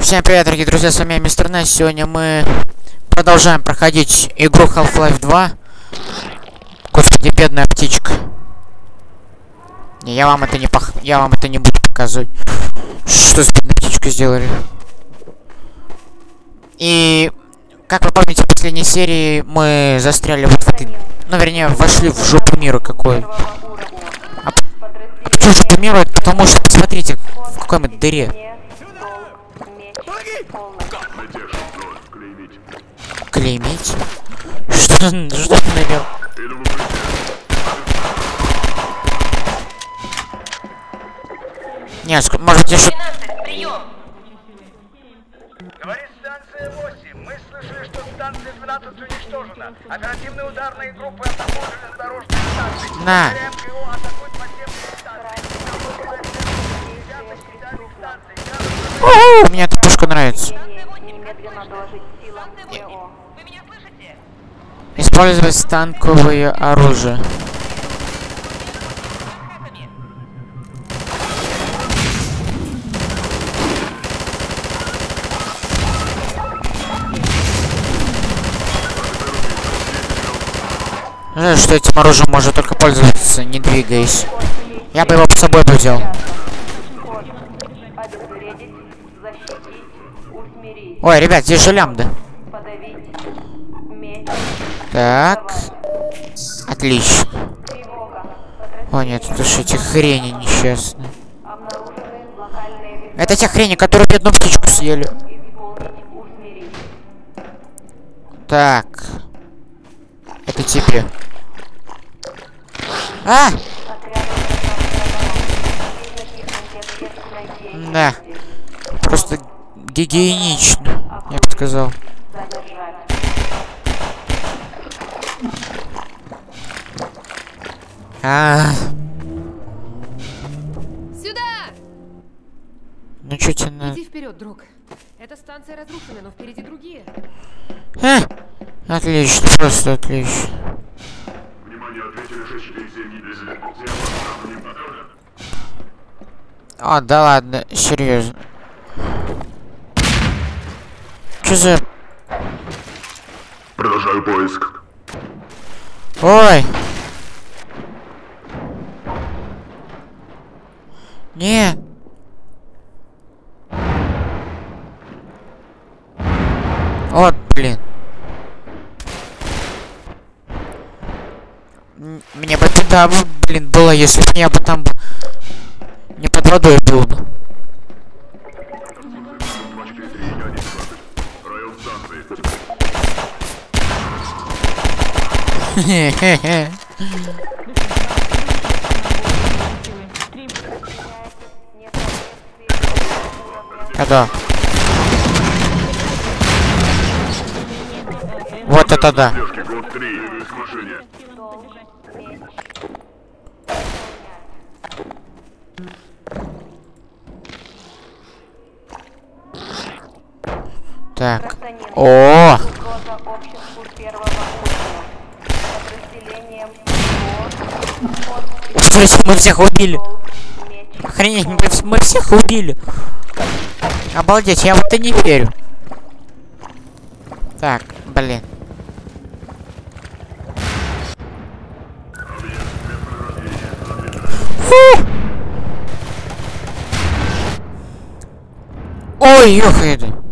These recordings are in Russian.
Всем привет, дорогие друзья, с вами Мистер Найс. Сегодня мы продолжаем проходить игру Half-Life 2. Господи, бедная птичка. Не, я вам это не пох... я вам это не буду показывать. Что с бедной птичкой сделали? И как вы помните, в последней серии мы застряли вот в этой... Ну, вернее, вошли в жопу мира какой. А, а почему жопу мира? Потому что, посмотрите, в какой мы дыре. Клеймить? Что, что ты навел? Не, может я что... 12, прием! Говорит станция 8. Мы слышали, что станция 12 уничтожена. Оперативный ударные группы атакуют железнодорожные станции. На. У меня эта пушка нравится. Станция 8, Немедленно доложить силам Станция 8, ГО. вы меня слышите? Использовать станковое оружие. Жаль, что этим оружием можно только пользоваться, не двигаясь. Я бы его с собой взял. Ой, ребят, здесь же лямбда. Так. Отлично. О нет, же эти хрени несчастные. Это те хрени, которые бедную птичку съели. Так. Это тебе. А! Да. Просто гигиенично, я бы сказал. Задержать. А, Сюда! ну что тебе надо? Иди вперед, друг. Эта станция разрушена, но впереди другие. А, отлично, просто отлично. Внимание, ответили 647 не без О, да ладно, серьезно. Что за... Продолжаю поиск. Ой! Бы, блин, было, если бы я бы там не под водой был бы. 243, я не 20. Район станции. Хе-хе-хе. Это. Вот это да. О! Смотрите, мы всех убили. Охренеть, мы, мы всех убили. Обалдеть, я в это не верю. Так, блин. Фу! Ой, ёхает.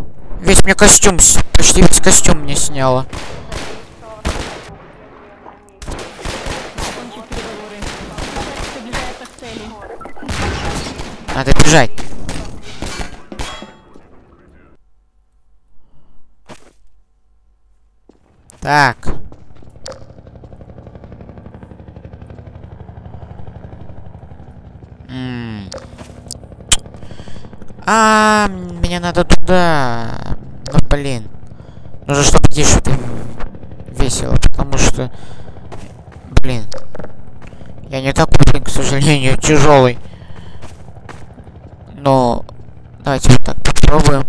Весь мне костюм, почти весь костюм мне сняло. Надо бежать. Так. М. А, мне надо туда. Блин. Нужно, чтобы здесь что-то весело, потому что... Блин. Я не такой, блин, к сожалению, тяжелый. Но... Давайте вот так попробуем.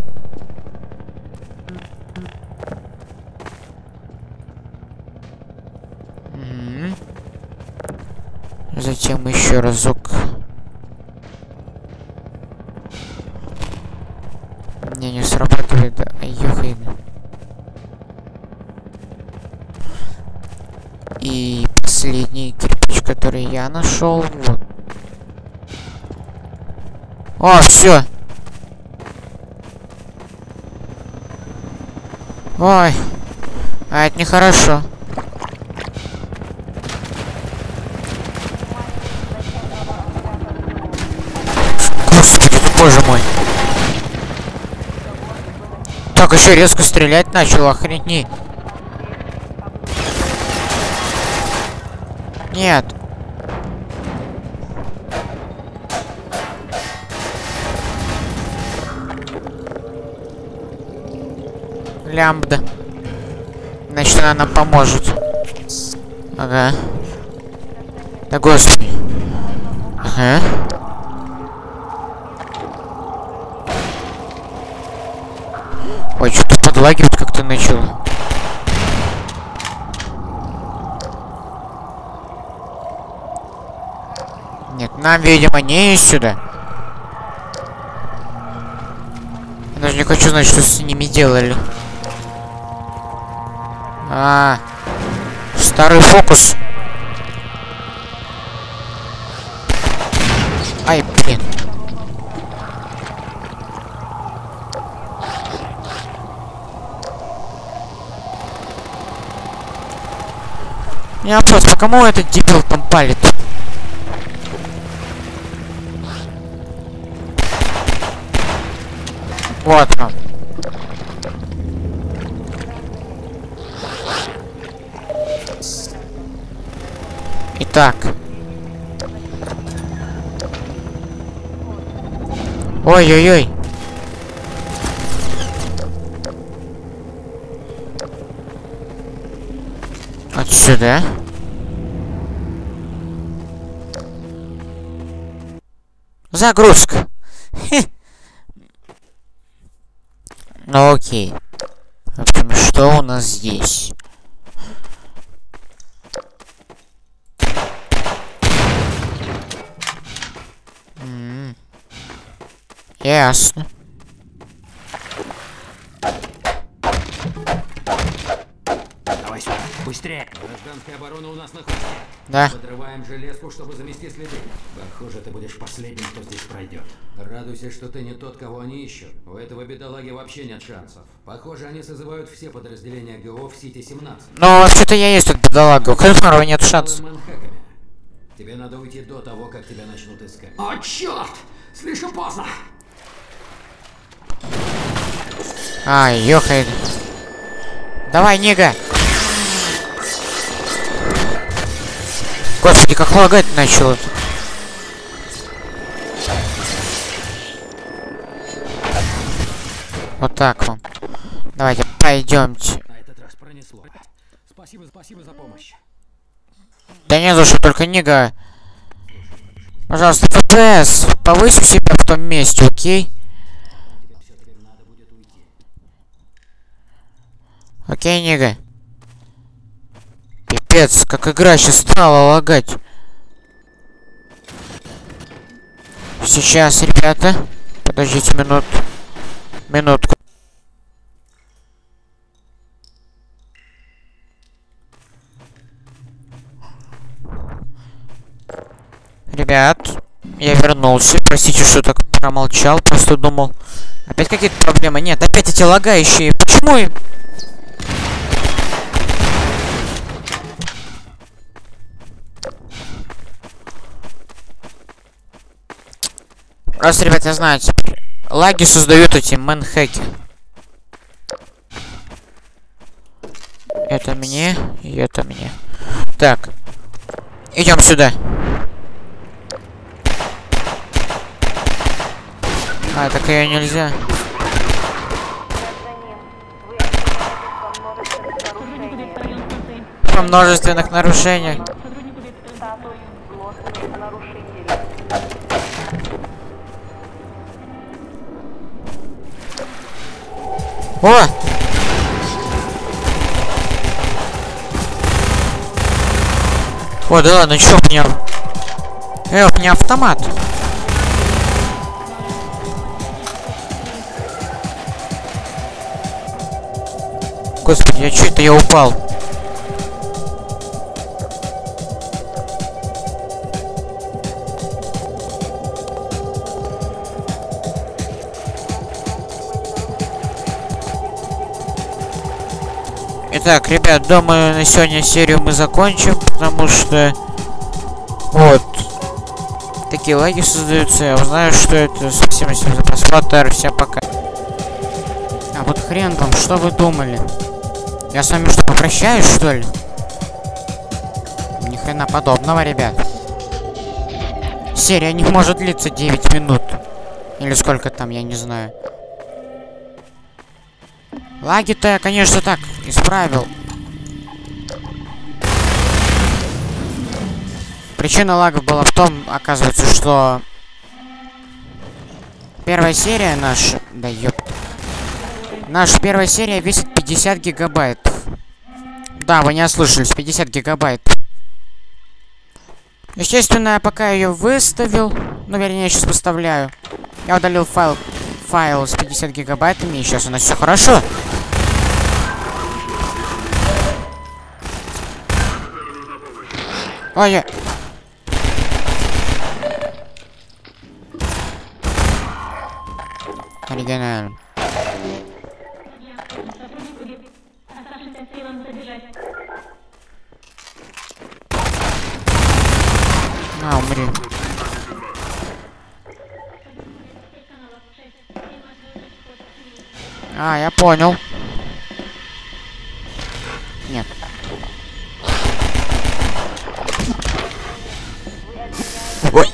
Затем еще разок. Не, не срабатывает, да. Ёхай. И последний кирпич, который вот. О, все. Ой. А это нехорошо. Господи, ты, боже мой. Так, еще резко стрелять начал, охренеть. Нет. Лямбда. Значит, она нам поможет. Ага. Да господи. Ага. Ой, что-то подлагивать как-то начало. Нет, нам, видимо, не сюда. Я даже не хочу знать, что с ними делали. А, старый фокус. Ай, блин. У меня вопрос, по кому этот дебил там палит? Вот он. Ой-ой-ой. Отсюда. Загрузка. Ну окей. В общем, что у нас здесь? Ясно. Давай сюда, быстрее. Гражданская оборона у нас на хвосте. Да. Подрываем железку, чтобы замести следы. Похоже, ты будешь последним, кто здесь пройдет. Радуйся, что ты не тот, кого они ищут. У этого бедолаги вообще нет шансов. Похоже, они созывают все подразделения ГО в Сити-17. Ну, вообще-то я есть тут бедолага. У которого нет шансов. Тебе надо уйти до того, как тебя начнут искать. О, черт! Слишком поздно! Ай, ёхай. Давай, Нига. Господи, как лагать начало. Вот так вам. Давайте, пойдемте. На этот раз пронесло. Спасибо, спасибо за помощь. Да не за что, только Нига. Пожалуйста, ФПС, повысь у себя в том месте, окей? Окей, Нига. Пипец, как игра сейчас стала лагать. Сейчас, ребята. Подождите минут. Минутку. Ребят, я вернулся. Простите, что так промолчал. Просто думал. Опять какие-то проблемы? Нет, опять эти лагающие. Почему Раз, ребят, я знаю, теперь лаги создают эти мэнхэки. Это мне, и это мне. Так. Идем сюда. А, так ее нельзя. Во множественных нарушениях. О! О, да, ну чё мне... Э, у меня автомат. Господи, я чё это я упал? Итак, ребят, думаю, на сегодня серию мы закончим, потому что вот такие лаги создаются. Я узнаю, что это. Спасибо всем за просмотр. Всем пока. А вот хрен вам, что вы думали? Я с вами что, попрощаюсь, что ли? Ни хрена подобного, ребят. Серия не может длиться 9 минут. Или сколько там, я не знаю. Лаги-то я, конечно, так, исправил. Причина лагов была в том, оказывается, что... Первая серия наша... Да ёп. Наша первая серия весит 50 гигабайт. Да, вы не ослышались, 50 гигабайт. Естественно, я пока ее выставил, ну, вернее, я сейчас выставляю. Я удалил файл, файл с 50 гигабайтами, и сейчас у нас все хорошо. Ой, я... Оригинально. А, я понял. Нет. Ой.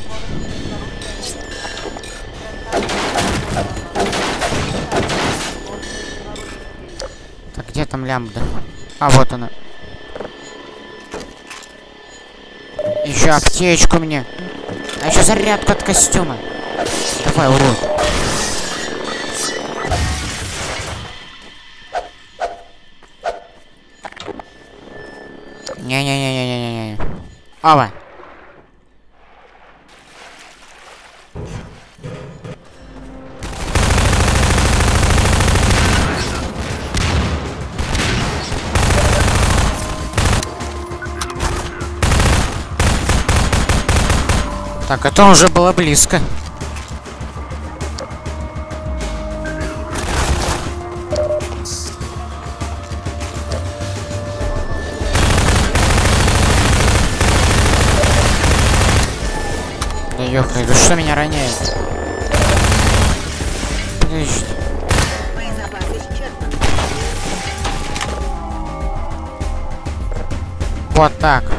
Так, где там лямбда? А, вот она. Еще аптечку мне. А еще зарядку от костюма. Давай, урод. Ова. Так, это уже было близко. Ёхай, да что меня роняет? Вот так.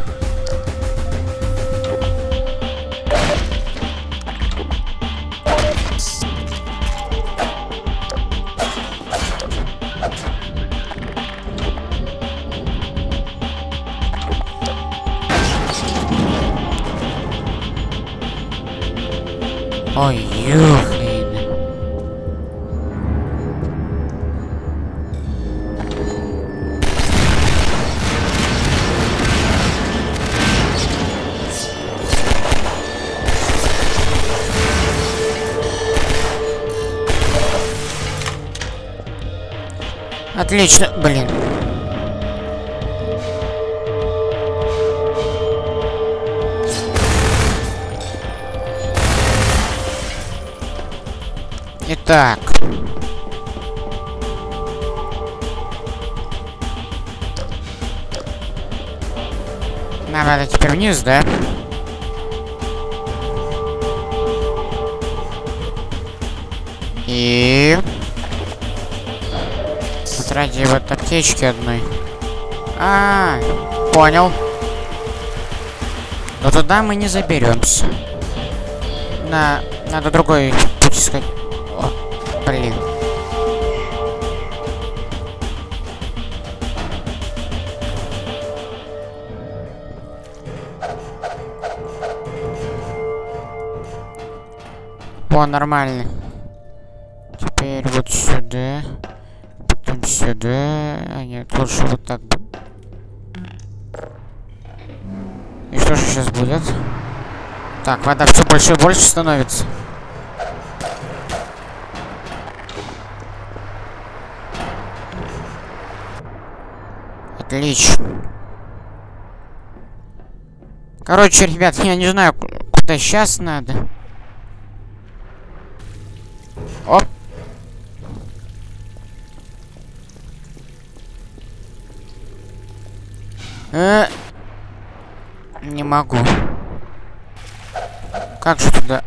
Ёхрен. Отлично, блин. Итак. Нам надо теперь вниз, да? И... Вот ради вот аптечки одной. А, -а, -а понял. Но туда мы не заберемся. На, надо другой путь искать. Блин. О, нормально. Теперь вот сюда. Потом сюда. А нет, лучше вот так. И что же сейчас будет? Так, вода все больше и больше становится. Отлично. Короче, ребят, я не знаю, ку- куда сейчас надо. Оп. Э, не могу. Как же туда?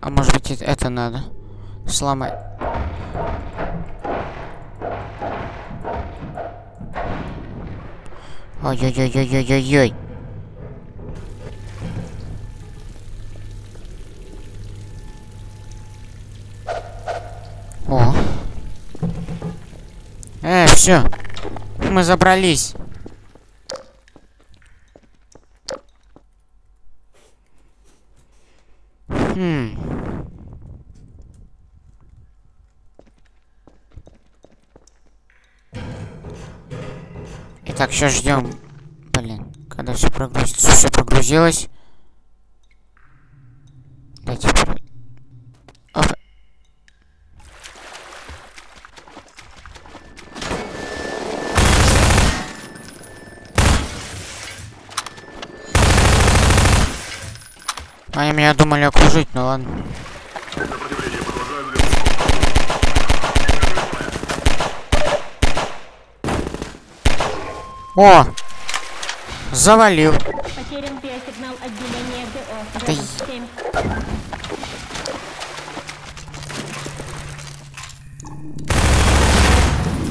А может быть это надо сломать? Ой-ой-ой-ой-ой-ой-ой. О. Э, все. Мы забрались. Хм. Итак, сейчас ждем. Блин, когда все прогрузится. Все прогрузилось. Дайте про- Опа. Они меня думали окружить, ну ладно. О! Завалил. Потерян биосигнал отделения ГО. Семь.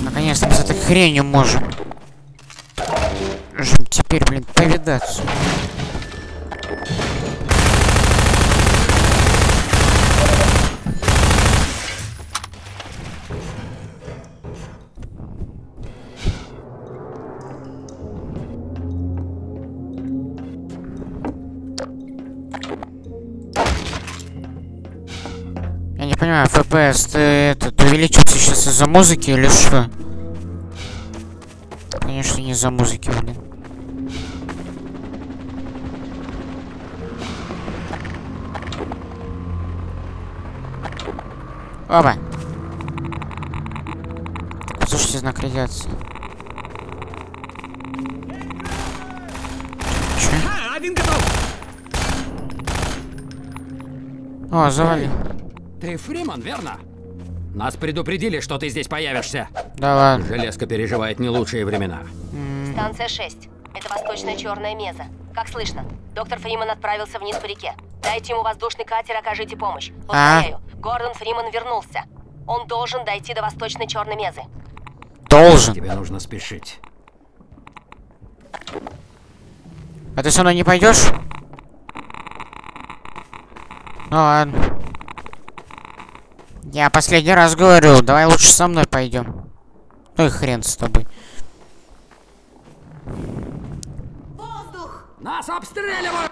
Наконец-то мы с этой хренью можем. Теперь, блин, повидаться. FPS ты этот увеличился сейчас из-за музыки или что? Конечно, не из-за музыки, блин. Оба. Послушайте знак радиации. Один готов! О, завалил. Ты Фриман, верно? Нас предупредили, что ты здесь появишься. Да ладно. Железка переживает не лучшие времена. Станция 6. Это восточная черная меза. Как слышно, доктор Фриман отправился вниз по реке. Дайте ему воздушный катер, окажите помощь. Повторяю, Гордон Фриман вернулся. Он должен дойти до восточной черной мезы. Должен. Тебе нужно спешить. А ты со мной не пойдешь? Ну ладно. Я последний раз говорю, давай лучше со мной пойдем. Ну и хрен с тобой. Нас обстреливают!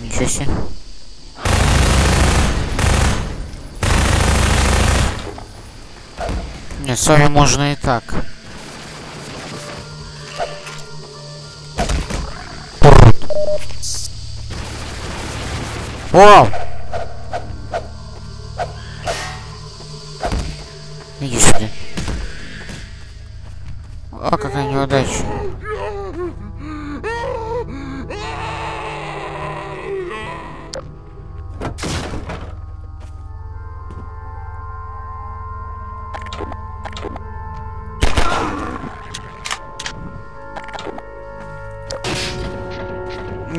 Ничего себе. Нет, с вами можно и так. О!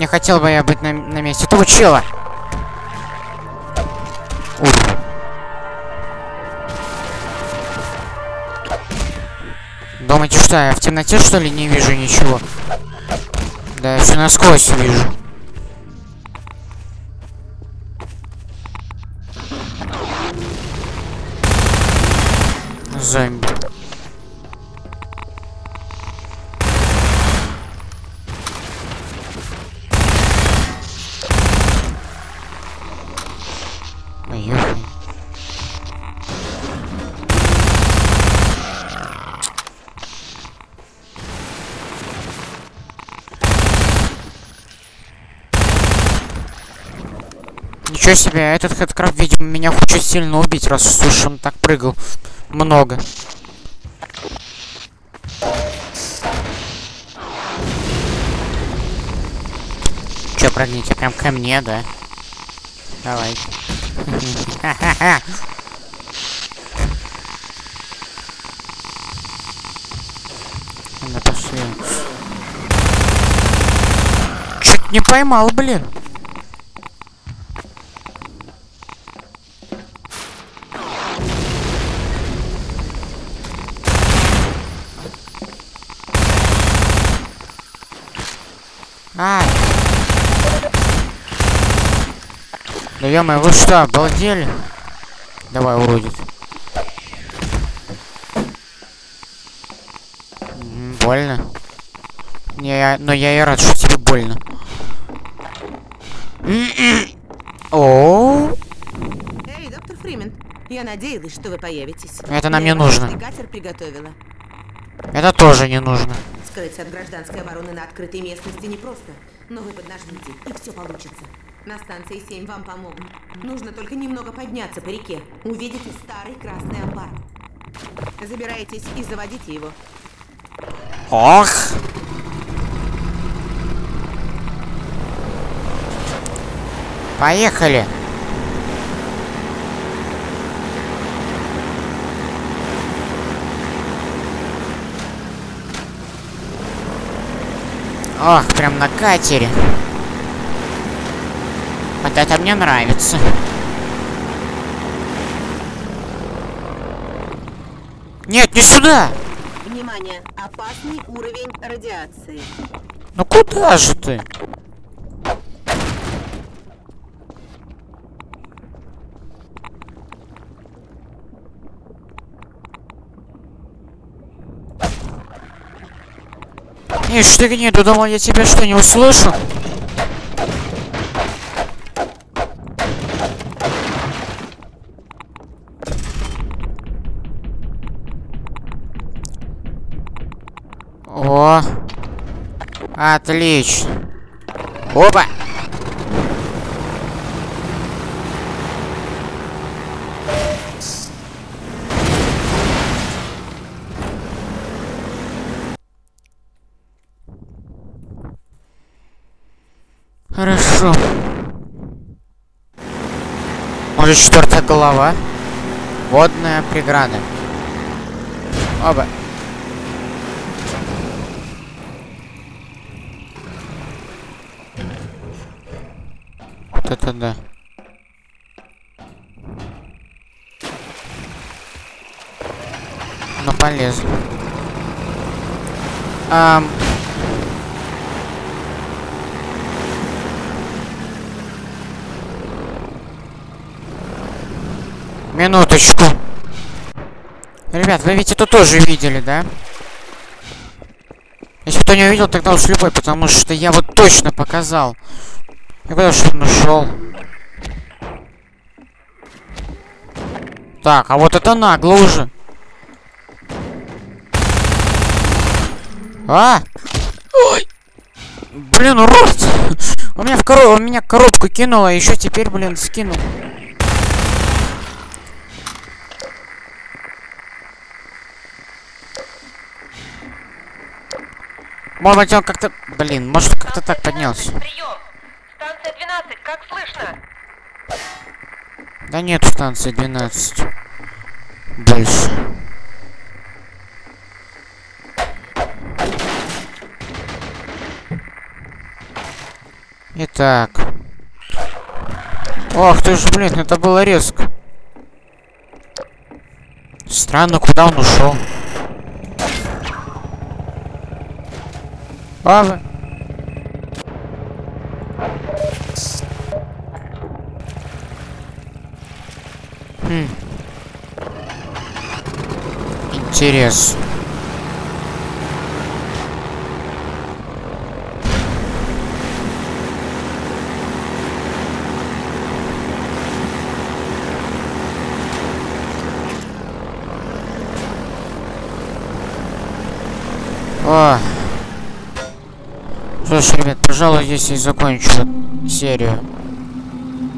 Не хотел бы я быть на, на месте этого чела. Ух. Думаете, что я в темноте что ли не вижу ничего? Да, я все насквозь вижу. Ничего себе, этот хэдкраб, видимо, меня хочет сильно убить, раз уж он так прыгал много. Че, прыгните прям ко мне, да? Давай. Ладно, пошли. Чуть не поймал, блин. Да ё вы что, обалдели? Давай, уродит. М, Больно. Не, я, но я и рад, что тебе больно. О, Эй, доктор Фримен, я надеялась, что вы появитесь. Это нам не нужно. катер приготовила. это тоже не нужно. Скрыться от гражданской обороны на открытой местности непросто, но вы поднажмите, и все получится. На станции 7 вам помогут. Нужно только немного подняться по реке. Увидите старый красный амбар. Забирайтесь и заводите его. Ох. Поехали. Ох, прям на катере. Вот это мне нравится. Нет, не сюда! Внимание, опасный уровень радиации. Ну куда же ты? Не, что ты не думал, я тебя что, не услышу? О, отлично. Опа! Хорошо. Может, четвертая голова? Водная преграда. Оба. Да. Ну, полезно. Ам... Минуточку. Ребят, вы ведь это тоже видели, да? Если кто не увидел, тогда уж любой, потому что я вот точно показал. И куда же он ушел? Так, а вот это нагло уже. А! Ой! Блин, урод! Он меня в коробку, он меня коробку кинул, а еще теперь, блин, скинул. Может быть, он как-то... Блин, может, как-то так поднялся. Станция 12, как слышно? Да нет станции 12. Больше. Итак. Ох ты ж, блин, это было резко. Странно, куда он ушел. Папа. Интерес. О. Ж, ребят, пожалуй, здесь и закончу серию.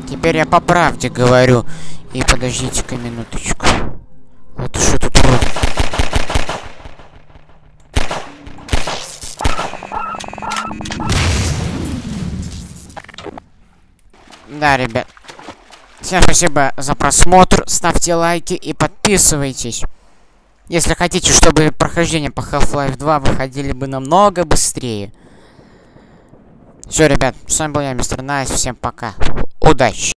Теперь я по правде говорю. И подождите-ка минуточку. Вот что Да, ребят. Всем спасибо за просмотр. Ставьте лайки и подписывайтесь. Если хотите, чтобы прохождение по Half-Life 2 выходили бы намного быстрее. Все, ребят, с вами был я, Мистер Найс. Всем пока. Удачи.